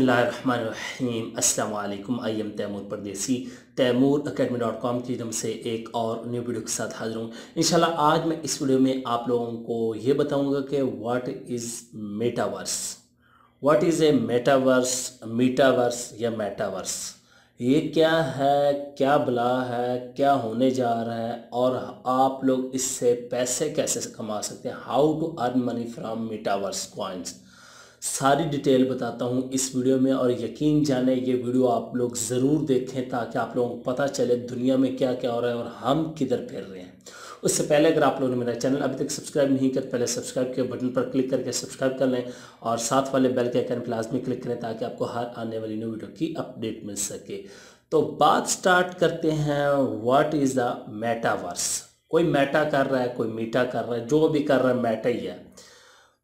اللہ الرحمن الرحیم السلام علیکم I am Taimoor Pardesi Taimoor academy dot com کی جم سے ایک اور نیو ویڈیو کے ساتھ حاضر ہوں۔ انشاءاللہ آج میں اس ویڈیو میں آپ لوگوں کو یہ بتاؤں گا کہ what is metaverse what is a metaverse metaverse یا میٹاورس یہ کیا ہے، کیا بلا ہے، کیا ہونے جا رہا ہے اور آپ لوگ اس سے پیسے کیسے کما سکتے ہیں؟ How to earn money from metaverse coins ساری ڈیٹیل بتاتا ہوں اس ویڈیو میں اور یقین جانے یہ ویڈیو آپ لوگ ضرور دیکھیں تاکہ آپ لوگوں کو پتہ چلے دنیا میں کیا کیا ہو رہا ہے اور ہم کدھر پھر رہے ہیں۔ اس سے پہلے اگر آپ لوگوں نے میرا چینل ابھی تک سبسکرائب نہیں کر پہلے سبسکرائب کے بٹن پر کلک کر کے سبسکرائب کر لیں اور ساتھ والے بیل کے آئکن پہ لازمی کلک کریں تاکہ آپ کو ہر آنے والی نیو ویڈیو کی اپڈیٹ مل سکے۔ تو بات سٹارٹ کرتے ہیں واٹ از دا میٹاورس کوئی میٹا کر رہا ہے، کوئی میٹا کر رہا ہے، جو بھی کر رہا ہے، میٹا ہی ہے۔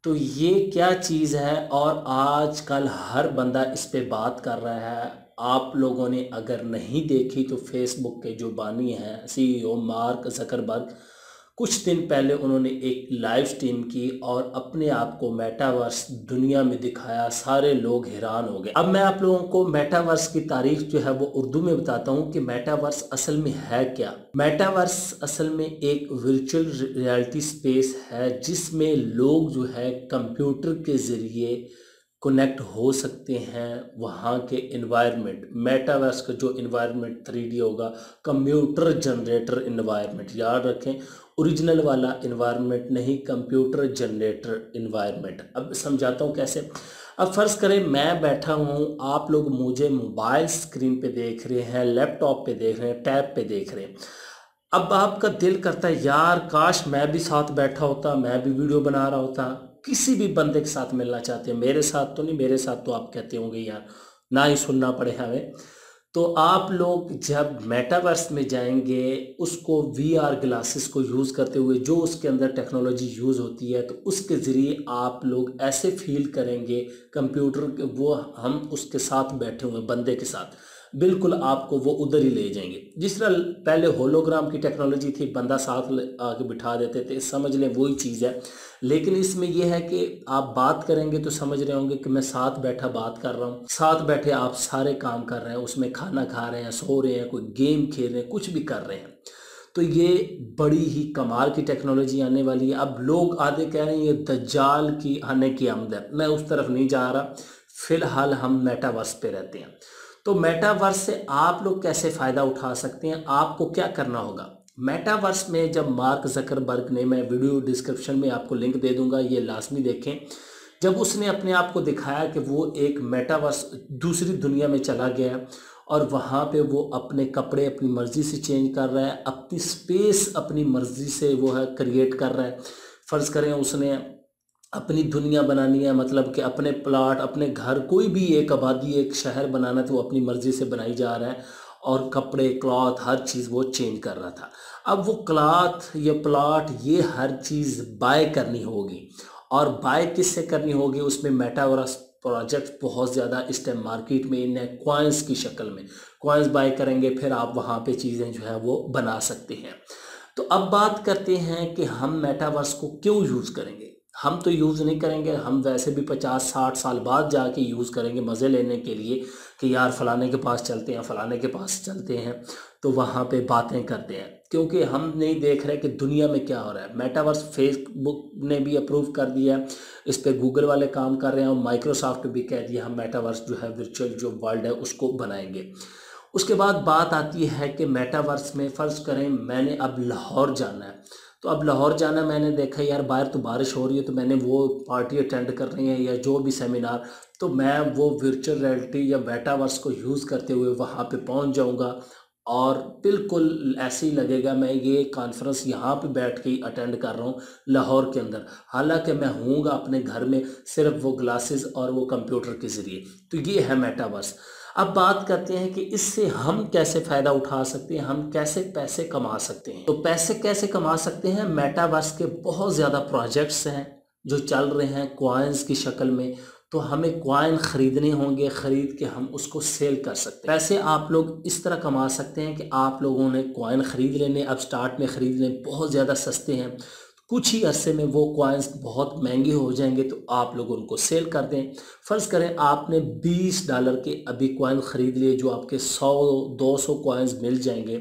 تو یہ کیا چیز ہے اور آج کل ہر بندہ اس پہ بات کر رہا ہے؟ آپ لوگوں نے اگر نہیں دیکھی تو فیس بک کے جو بانی ہیں، سی او مارک زکربرگ کچھ دن پہلے انہوں نے ایک لائیو سٹریم کی اور اپنے آپ کو میٹاورس دنیا میں دکھایا، سارے لوگ حیران ہو گئے۔ اب میں آپ لوگوں کو میٹاورس کی تاریخ جو ہے وہ اردو میں بتاتا ہوں کہ میٹاورس اصل میں ہے کیا۔ میٹاورس اصل میں ایک ورچول ریالٹی سپیس ہے جس میں لوگ جو ہے کمپیوٹر کے ذریعے کنیکٹ ہو سکتے ہیں وہاں کے انوائرمنٹ میٹاورس کا جو انوائرمنٹ تھری ڈی ہوگا کمپیوٹر جنریٹر انوائرمنٹ یاد رکھیں اوریجنل والا انوائرمنٹ نہیں کمپیوٹر جنریٹر انوائرمنٹ اب سمجھاتا ہوں کیسے؟ اب فرض کریں میں بیٹھا ہوں، آپ لوگ مجھے موبائل سکرین پہ دیکھ رہے ہیں لیپ ٹاپ پہ دیکھ رہے ہیں ٹیب پہ دیکھ رہے ہیں۔ اب آپ کا دل کرتا ہے، یار کاش میں بھی ساتھ بیٹھا ہوتا، میں بھی ویڈیو بنا رہا ہوتا۔ کسی بھی بندے کے ساتھ ملنا چاہتے ہیں، میرے ساتھ تو نہیں، میرے ساتھ تو آپ کہتے ہوں گے، یار، نہ ہی سننا پڑے ہمیں۔ تو آپ لوگ جب میٹاورس میں جائیں گے، اس کو وی آر گلاسز کو یوز کرتے ہوئے، جو اس کے اندر ٹیکنالوجی یوز ہوتی ہے، تو اس کے ذریعے آپ لوگ ایسے فیل کریں گے، کمپیوٹر وہ ہم اس کے ساتھ بیٹھے ہوئے، بندے کے ساتھ۔ بالکل آپ کو وہ ادھر ہی لے جائیں گے۔ جس طرح پہلے ہولوگرام کی ٹیکنالوجی تھی، بندہ ساتھ آگے بٹھا دیتے تھے، سمجھ لیں وہی چیز ہے۔ لیکن اس میں یہ ہے کہ آپ بات کریں گے تو سمجھ رہے ہوں گے کہ میں ساتھ بیٹھا بات کر رہا ہوں۔ ساتھ بیٹھے آپ سارے کام کر رہے ہیں، اس میں کھانا کھا رہے ہیں، سو رہے ہیں، کوئی گیم کھیل رہے ہیں، کچھ بھی کر رہے ہیں۔ تو یہ بڑی ہی کمال کی ٹیکنالوجی آنے والی ہے۔ اب لوگ آدھے کہہ رہے ہیں، یہ دجال کی آنے کی آمد ہے۔ میں اس طرف نہیں جا رہا۔ فی الحال ہم میٹاورس پہ رہتے ہیں۔ تو میٹاورس سے آپ لوگ کیسے فائدہ اٹھا سکتے ہیں؟ آپ کو کیا کرنا ہوگا؟ میٹاورس میں جب مارک زکر برگ نے میں ویڈیو ڈسکرپشن میں آپ کو لنک دے دوں گا، یہ لازمی دیکھیں۔ جب اس نے اپنے آپ کو دکھایا کہ وہ ایک میٹاورس دوسری دنیا میں چلا گیا اور وہاں پہ وہ اپنے کپڑے اپنی مرضی سے چینج کر رہا ہے، اپنی سپیس اپنی مرضی سے وہ ہے، کریٹ کر رہا ہے۔ فرض کریں اس نے اپنی دنیا بنانی ہے مطلب کہ اپنے پلاٹ، اپنے گھر، کوئی بھی ایک آبادی، ایک شہر بنانا تو وہ اپنی مرضی سے بنائی جا رہا ہے اور کپڑے، کلاتھ، ہر چیز وہ چینج کر رہا تھا۔ اب وہ کلاتھ یا پلاٹ یہ ہر چیز بائی کرنی ہوگی۔ اور بائی کس سے کرنی ہوگی؟ اس میں میٹاورس پروجیکٹ بہت زیادہ اس ٹائم مارکیٹ میں انہیں کوائنس کی شکل میں۔ کوائنس بائی کریں گے، پھر آپ وہاں پہ چیزیں جو ہے وہ بنا سکتے ہیں۔ تو اب بات کرتے ہیں کہ ہم میٹاورس کو کیوں یوز کریں گے۔ ہم تو یوز نہیں کریں گے، ہم ویسے بھی پچاس، ساٹھ سال بعد جا کے یوز کریں گے مزے لینے کے لیے کہ یار فلانے کے پاس چلتے ہیں، فلانے کے پاس چلتے ہیں، تو وہاں پہ باتیں کرتے ہیں۔ کیونکہ ہم نہیں دیکھ رہے کہ دنیا میں کیا ہو رہا ہے۔ میٹاورس فیس بک نے بھی اپروو کر دیا ہے، اس پہ گوگل والے کام کر رہے ہیں اور مائکروسافٹ بھی کہہ دیا، ہم میٹاورس جو ہے ورچوئل جو ورلڈ ہے، اس کو بنائیں گے۔ اس کے بعد بات آتی ہے کہ میٹاورس میں فرض کریں میں نے اب لاہور جانا ہے۔ تو اب لاہور جانا میں نے دیکھا یار باہر تو بارش ہو رہی ہے تو میں نے وہ پارٹی اٹینڈ کر رہی ہیں یا جو بھی سیمینار، تو میں وہ ورچوئل ریئلٹی یا بیٹاورس کو یوز کرتے ہوئے وہاں پہ پہنچ جاؤں گا اور بالکل ایسے ہی لگے گا میں یہ کانفرنس یہاں پہ بیٹھ کے اٹینڈ کر رہا ہوں لاہور کے اندر۔ حالانکہ میں ہوں گا اپنے گھر میں صرف وہ گلاسز اور وہ کمپیوٹر کے ذریعے۔ تو یہ ہے میٹاورس اب بات کرتے ہیں کہ اس سے ہم کیسے فائدہ اٹھا سکتے ہیں، ہم کیسے پیسے کما سکتے ہیں؟ تو پیسے کیسے کما سکتے ہیں؟ میٹاورس کے بہت زیادہ پروجیکٹس ہیں جو چل رہے ہیں کوائنز کی شکل میں۔ تو ہمیں کوائن خریدنے ہوں گے، خرید کے ہم اس کو سیل کر سکتے ہیں۔ پیسے آپ لوگ اس طرح کما سکتے ہیں کہ آپ لوگوں نے کوائن خرید لینے، اب سٹارٹ میں خرید لیں بہت زیادہ سستے ہیں۔ کچھ ہی عرصے میں وہ کوائنس بہت مہنگے ہو جائیں گے تو آپ لوگ ان کو سیل کر دیں۔ فرض کریں آپ نے بیس ڈالر کے ابھی کوائن خرید لیے جو آپ کے سو، دو سو کوائنس مل جائیں گے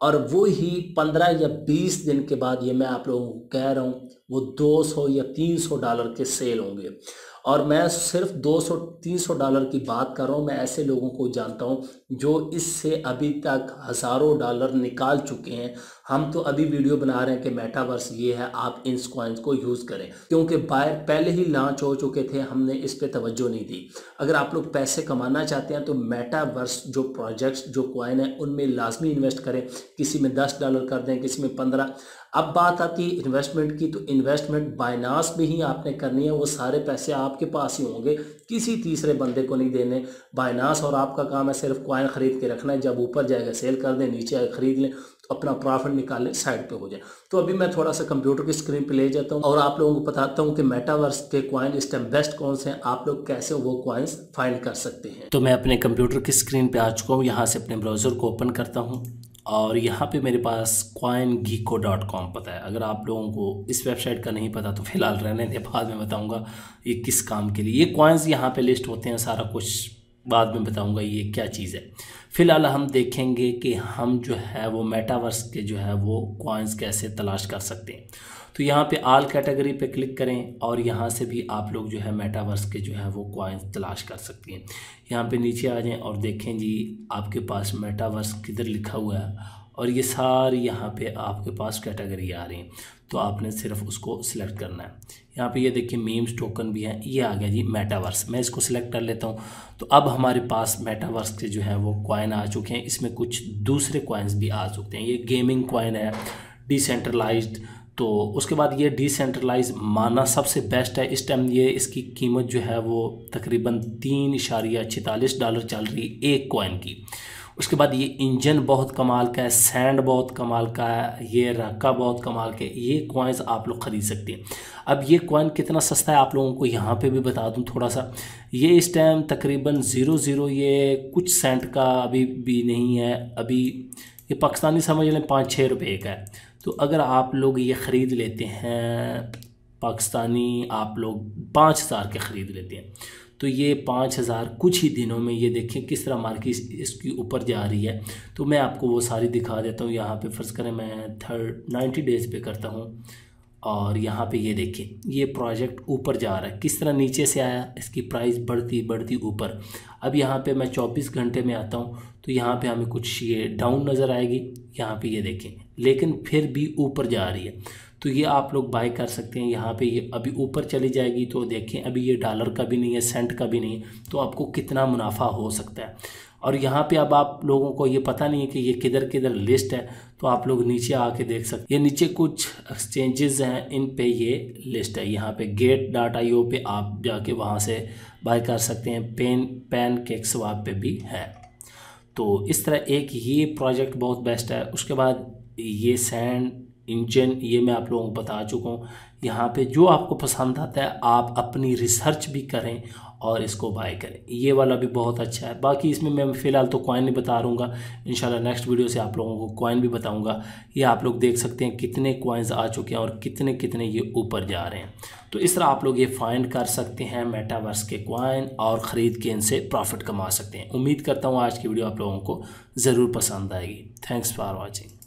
اور وہی پندرہ یا بیس دن کے بعد یہ میں آپ لوگوں کو کہہ رہا ہوں، وہ دو سو یا تین سو ڈالر کے سیل ہوں گے۔ اور میں صرف دو سو، تین سو ڈالر کی بات کر رہا ہوں، میں ایسے لوگوں کو جانتا ہوں جو اس سے ابھی تک ہزاروں ڈالر نکال چکے ہیں۔ ہم تو ابھی ویڈیو بنا رہے ہیں کہ میٹاورس یہ ہے، آپ ان کوائنس کو یوز کریں۔ کیونکہ باہر پہلے ہی لانچ ہو چکے تھے، ہم نے اس پہ توجہ نہیں دی۔ اگر آپ لوگ پیسے کمانا چاہتے ہیں تو میٹاورس جو پروجیکٹس جو کوائن ہیں، ان میں لازمی انویسٹ کریں۔ کسی میں دس ڈالر کر دیں، کسی میں پندرہ۔ اب بات آتی ہے انویسٹمنٹ کی، تو انویسٹمنٹ بائناس میں ہی آپ نے کرنی ہے، وہ سارے پیسے آپ کے پاس ہی ہوں گے، کسی تیسرے بندے کو نہیں دینے۔ بائناس اور آپ کا کام ہے صرف کوائن خرید کے رکھنا ہے، جب اوپر جائے گا سیل کر دیں، نیچے آئے خرید لیں، تو اپنا پرافٹ نکال لیں سائڈ پہ ہو جائیں تو ابھی میں تھوڑا سا کمپیوٹر کی سکرین پہ لے جاتا ہوں اور آپ لوگوں کو بتاتا ہوں کہ میٹاورس کے کوائن اس ٹائم بیسٹ کون سے ہیں، آپ لوگ کیسے وہ کوائنس فائنڈ کر سکتے ہیں۔ تو میں اپنے کمپیوٹر کی سکرین پہ آ چکا ہوں، یہاں سے اپنے براؤزر کو اوپن کرتا ہوں۔ اور یہاں پہ میرے پاس کوائن گیکو ڈاٹ کام پتہ ہے۔ اگر آپ لوگوں کو اس ویب سائٹ کا نہیں پتہ تو فی الحال رہنے دیں، بعد میں بتاؤں گا یہ کس کام کے لیے۔ یہ کوائنز یہاں پہ لسٹ ہوتے ہیں، سارا کچھ بعد میں بتاؤں گا یہ کیا چیز ہے۔ فی الحال ہم دیکھیں گے کہ ہم جو ہے وہ میٹاورس کے جو ہے وہ کوائنز کیسے تلاش کر سکتے ہیں۔ تو یہاں پہ آل کیٹیگری پہ کلک کریں اور یہاں سے بھی آپ لوگ جو ہے میٹاورس کے جو ہے وہ کوائنز تلاش کر سکتے ہیں۔ یہاں پہ نیچے آ جائیں اور دیکھیں جی آپ کے پاس میٹاورس کدھر لکھا ہوا ہے اور یہ ساری یہاں پہ آپ کے پاس کیٹیگری آ رہی ہیں۔ تو آپ نے صرف اس کو سلیکٹ کرنا ہے۔ یہاں پہ یہ دیکھیں میمز ٹوکن بھی ہیں، یہ آ گیا جی میٹاورس میں اس کو سلیکٹ کر لیتا ہوں۔ تو اب ہمارے پاس میٹاورس کے جو ہے وہ کوائن آ چکے ہیں۔ اس میں کچھ دوسرے کوائنز بھی آ چکتے ہیں۔ یہ گیمنگ کوائن ہے ڈی سینٹرلائزڈ تو اس کے بعد یہ ڈی سینٹرلائز مانا سب سے بیسٹ ہے۔ اس ٹائم یہ اس کی قیمت جو ہے وہ تقریباً تین اشاریہ چھتالیس ڈالر چل رہی ایک کوائن کی۔ اس کے بعد یہ انجن بہت کمال کا ہے، سینڈ بہت کمال کا ہے، یہ رکا بہت کمال کا ہے یہ کوائنز آپ لوگ خرید سکتے ہیں۔ اب یہ کوائن کتنا سستا ہے، آپ لوگوں کو یہاں پہ بھی بتا دوں تھوڑا سا۔ یہ اس ٹائم تقریباً زیرو زیرو، یہ کچھ سینٹ کا ابھی بھی نہیں ہے۔ ابھی یہ پاکستانی سمجھ لیں پانچ چھ روپے کا ہے۔ تو اگر آپ لوگ یہ خرید لیتے ہیں، پاکستانی آپ لوگ پانچ ہزار کے خرید لیتے ہیں۔ تو یہ پانچ ہزار کچھ ہی دنوں میں یہ دیکھیں کس طرح مارکیٹ اس کی اوپر جا رہی ہے۔ تو میں آپ کو وہ ساری دکھا دیتا ہوں۔ یہاں پہ فرض کریں میں تھرڈ نائنٹی ڈیز پہ کرتا ہوں۔ اور یہاں پہ یہ دیکھیں، یہ پروجیکٹ اوپر جا رہا ہے۔ کس طرح نیچے سے آیا، اس کی پرائز بڑھتی بڑھتی اوپر۔ اب یہاں پہ میں چوبیس گھنٹے میں آتا ہوں، تو یہاں پہ ہمیں کچھ یہ ڈاؤن نظر آئے گی۔ یہاں پہ یہ دیکھیں، لیکن پھر بھی اوپر جا رہی ہے۔ تو یہ آپ لوگ بائی کر سکتے ہیں، یہاں پہ یہ ابھی اوپر چلی جائے گی تو دیکھیں، ابھی یہ ڈالر کا بھی نہیں ہے سینٹ کا بھی نہیں ہے، تو آپ کو کتنا منافع ہو سکتا ہے۔ اور یہاں پہ اب آپ لوگوں کو یہ پتہ نہیں ہے کہ یہ کدھر کدھر لسٹ ہے، تو آپ لوگ نیچے آ کے دیکھ سکتے یہ نیچے کچھ ایکسچینجز ہیں، ان پہ یہ لسٹ ہے۔ یہاں پہ گیٹ ڈاٹا او پہ آپ جا کے وہاں سے بائی کر سکتے ہیں۔ پین پین کیک سواب پہ بھی ہے۔ تو اس طرح ایک یہ پروجیکٹ بہت بیسٹ ہے۔ اس کے بعد یہ سینڈ انجن یہ میں آپ لوگوں کو بتا چکا ہوں۔ یہاں پہ جو آپ کو پسند آتا ہے، آپ اپنی ریسرچ بھی کریں اور اس کو بائی کریں۔ یہ والا بھی بہت اچھا ہے۔ باقی اس میں میں فی الحال تو کوائن نہیں بتا رہوں گا۔ انشاءاللہ نیکسٹ ویڈیو سے آپ لوگوں کو کوائن بھی بتاؤں گا۔ یہ آپ لوگ دیکھ سکتے ہیں کتنے کوائنز آ چکے ہیں اور کتنے کتنے یہ اوپر جا رہے ہیں۔ تو اس طرح آپ لوگ یہ فائنڈ کر سکتے ہیں میٹاورس کے کوائن اور خرید کے ان سے پروفٹ کما سکتے ہیں۔ امید کرتا ہوں آج کی ویڈیو آپ لوگوں کو ضرور پسند آئے گی۔ Thanks for watching